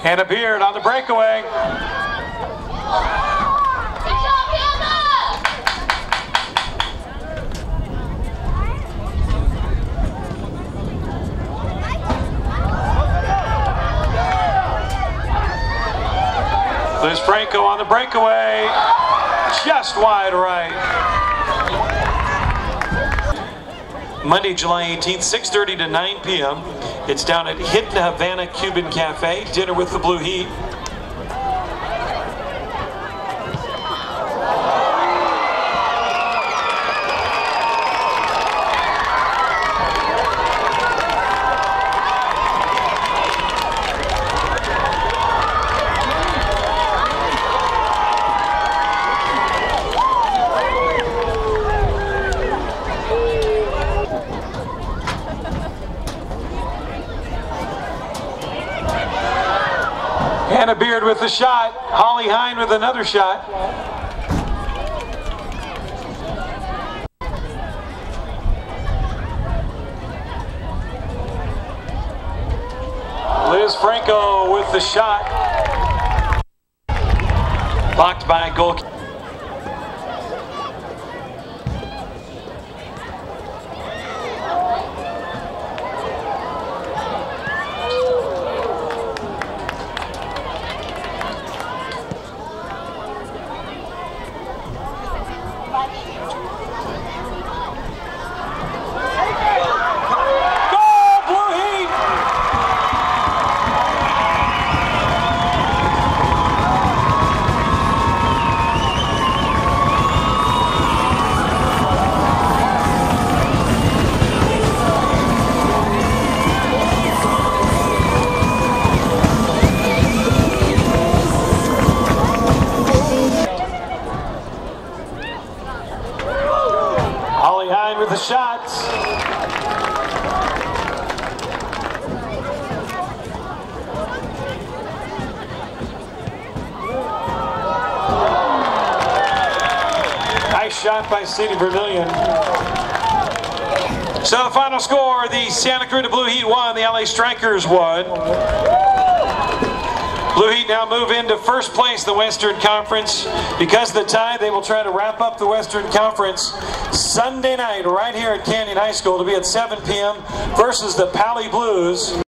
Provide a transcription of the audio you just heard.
Hannah Beard on the breakaway. Liz Franco on the breakaway. Just wide right. Monday, July 18th, 6.30 to 9 p.m. It's down at Hidden Havana Cuban Cafe. Dinner with the Blue Heat. Hannah Beard with the shot. Holly Hine with another shot. Liz Franco with the shot. Blocked by goalkeeper. Hine with the shots. Nice shot by City Vermillion. So the final score, the Santa Cruz Blue Heat won, the LA Strikers won. Blue Heat now move into first place the Western Conference. Because of the tie, they will try to wrap up the Western Conference Sunday night right here at Canyon High School to be at 7 p.m. versus the Pali Blues.